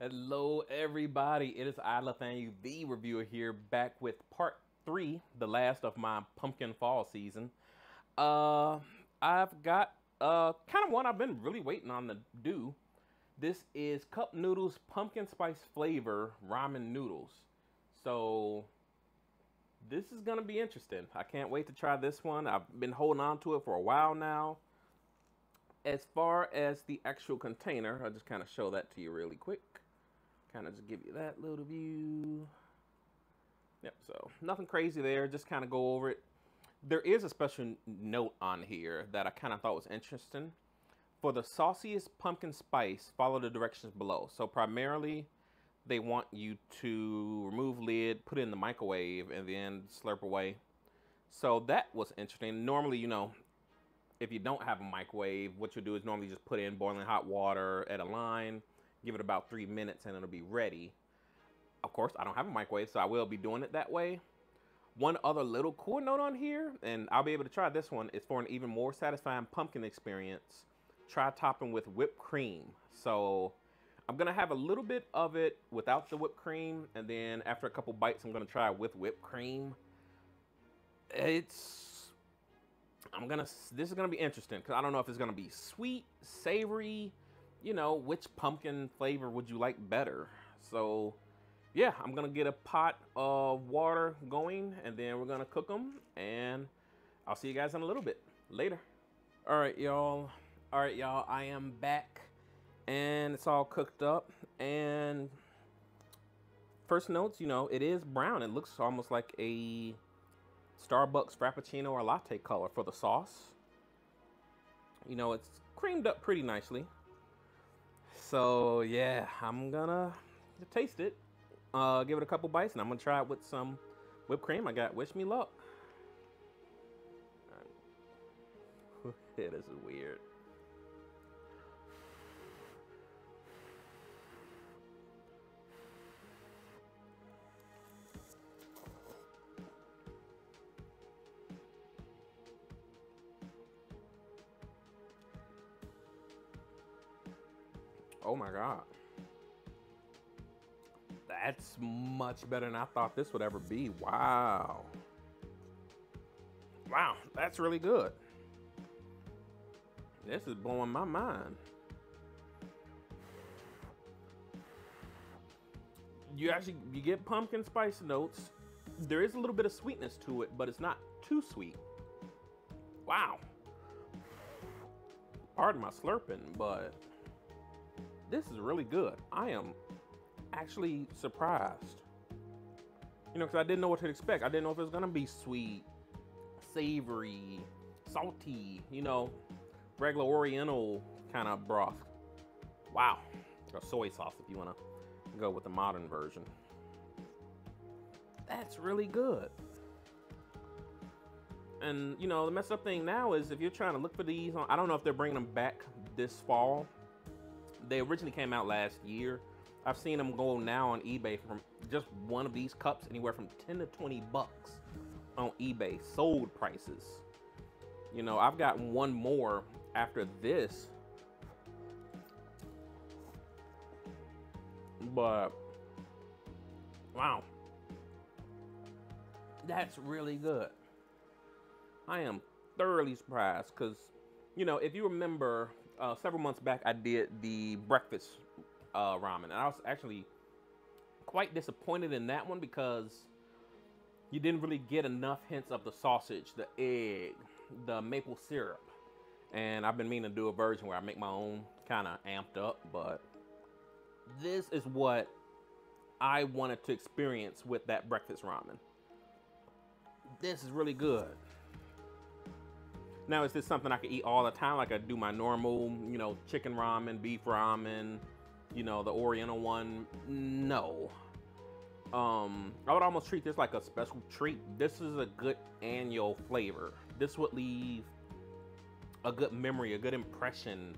Hello, everybody. It is I Lythaniel, the reviewer here, back with part three, the last of my pumpkin fall season. Uh, I've got uh kind of one I've been really waiting on to do. This is cup noodles pumpkin spice flavor ramen noodles. So this is gonna be interesting. I can't wait to try this one. I've been holding on to it for a while now. As far as the actual container, I'll just kind of show that to you really quick kind of just give you that little view. Yep, so nothing crazy there, just kind of go over it. There is a special note on here that I kind of thought was interesting. For the sauciest pumpkin spice, follow the directions below. So primarily, they want you to remove lid, put it in the microwave, and then slurp away. So that was interesting. Normally, you know, if you don't have a microwave, what you do is normally just put in boiling hot water at a line, give it about three minutes and it'll be ready. Of course, I don't have a microwave, so I will be doing it that way. One other little cool note on here, and I'll be able to try this one, is for an even more satisfying pumpkin experience, try topping with whipped cream. So I'm gonna have a little bit of it without the whipped cream, and then after a couple bites, I'm gonna try with whipped cream. It's, I'm gonna, this is gonna be interesting, because I don't know if it's gonna be sweet, savory, you know, which pumpkin flavor would you like better? So yeah, I'm gonna get a pot of water going and then we're gonna cook them and I'll see you guys in a little bit. Later. All right, y'all. All right, y'all, I am back and it's all cooked up and first notes, you know, it is brown. It looks almost like a Starbucks Frappuccino or latte color for the sauce. You know, it's creamed up pretty nicely. So yeah, I'm gonna taste it. Uh, give it a couple bites, and I'm gonna try it with some whipped cream. I got wish me luck. Right. yeah, this is weird. Oh my God. That's much better than I thought this would ever be. Wow. Wow, that's really good. This is blowing my mind. You actually, you get pumpkin spice notes. There is a little bit of sweetness to it, but it's not too sweet. Wow. Pardon my slurping, but this is really good. I am actually surprised. You know, because I didn't know what to expect. I didn't know if it was going to be sweet, savory, salty, you know, regular oriental kind of broth. Wow. Or soy sauce if you want to go with the modern version. That's really good. And, you know, the messed up thing now is if you're trying to look for these, I don't know if they're bringing them back this fall they originally came out last year. I've seen them go now on eBay from just one of these cups anywhere from 10 to 20 bucks on eBay, sold prices. You know, I've got one more after this. But, wow. That's really good. I am thoroughly surprised because, you know, if you remember uh, several months back, I did the breakfast uh, ramen. And I was actually quite disappointed in that one because you didn't really get enough hints of the sausage, the egg, the maple syrup. And I've been meaning to do a version where I make my own kind of amped up, but this is what I wanted to experience with that breakfast ramen. This is really good. Now, is this something I could eat all the time? Like I do my normal, you know, chicken ramen, beef ramen, you know, the Oriental one? No. Um, I would almost treat this like a special treat. This is a good annual flavor. This would leave a good memory, a good impression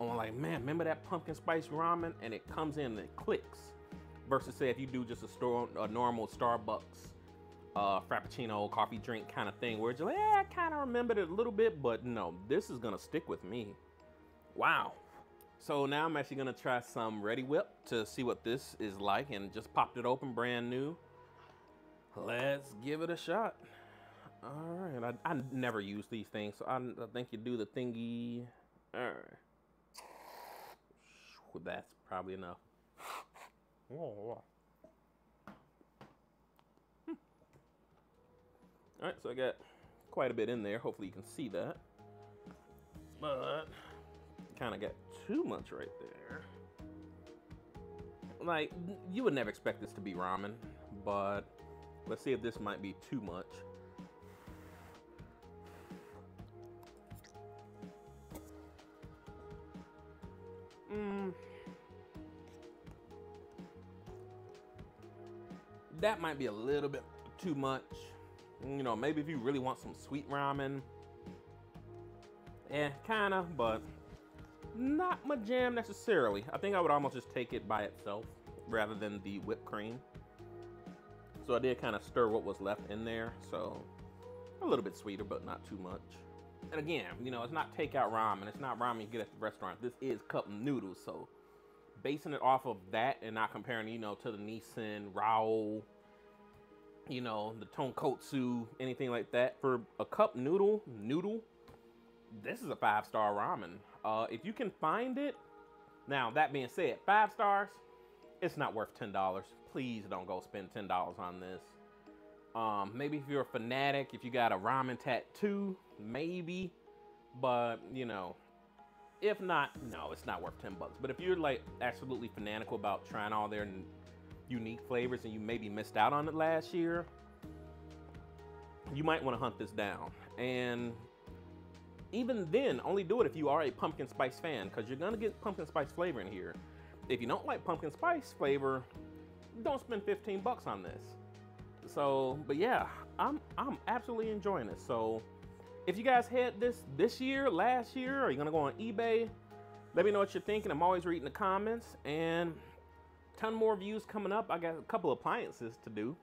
on like, man, remember that pumpkin spice ramen? And it comes in and it clicks. Versus say if you do just a store a normal Starbucks uh, frappuccino coffee drink kind of thing where it's like, yeah, I kind of remembered it a little bit, but no, this is gonna stick with me. Wow. So now I'm actually gonna try some Reddi-wip to see what this is like and just popped it open brand new. Let's give it a shot. All right, I, I never use these things, so I, I think you do the thingy. All right. That's probably enough. All right, so I got quite a bit in there. Hopefully you can see that. But kind of got too much right there. Like, you would never expect this to be ramen, but let's see if this might be too much. Mm. That might be a little bit too much. You know, maybe if you really want some sweet ramen, eh, kinda, but not my jam necessarily. I think I would almost just take it by itself rather than the whipped cream. So I did kind of stir what was left in there, so a little bit sweeter, but not too much. And again, you know, it's not takeout ramen. It's not ramen you get at the restaurant. This is cup noodles, so basing it off of that and not comparing, you know, to the Nissin, Raoh, you know, the tonkotsu, anything like that. For a cup noodle, noodle, this is a five-star ramen. Uh, if you can find it, now that being said, five stars, it's not worth $10. Please don't go spend $10 on this. Um, maybe if you're a fanatic, if you got a ramen tattoo, maybe. But, you know, if not, no, it's not worth 10 bucks. But if you're like absolutely fanatical about trying all their unique flavors and you maybe missed out on it last year, you might want to hunt this down. And even then, only do it if you are a pumpkin spice fan, because you're gonna get pumpkin spice flavor in here. If you don't like pumpkin spice flavor, don't spend 15 bucks on this. So, but yeah, I'm I'm absolutely enjoying it. So, if you guys had this this year, last year, are you gonna go on eBay? Let me know what you're thinking. I'm always reading the comments and ton more views coming up. I got a couple appliances to do,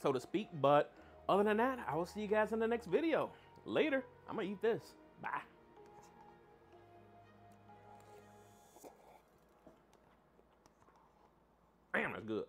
so to speak. But other than that, I will see you guys in the next video. Later. I'm gonna eat this. Bye. Damn, that's good.